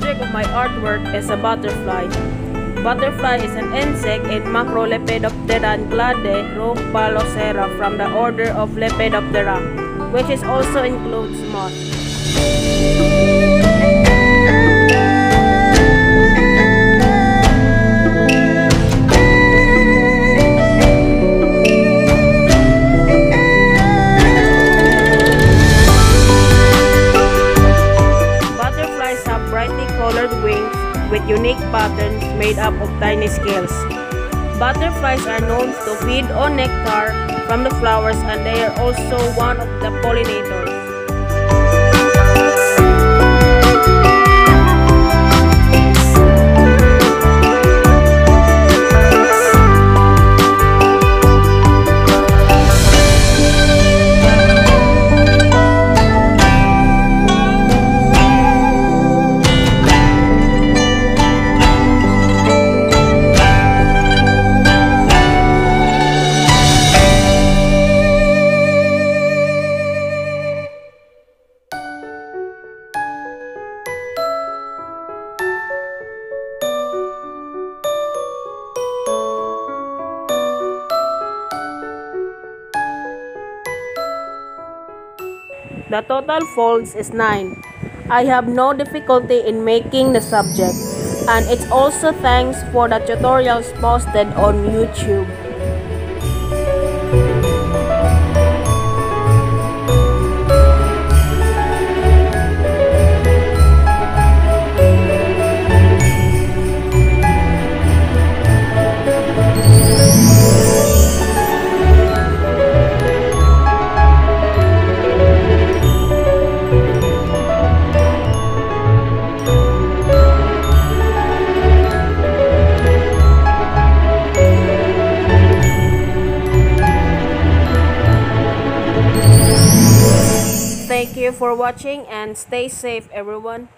of my artwork is a butterfly. Butterfly is an insect in Macrolepidoptera clade Rhopalocera from the order of Lepidoptera, which is also includes moth. With unique patterns made up of tiny scales. Butterflies are known to feed on nectar from the flowers and they are also one of the pollinators. The total folds is 9. I have no difficulty in making the subject and it's also thanks for the tutorials posted on YouTube. You for watching and stay safe everyone.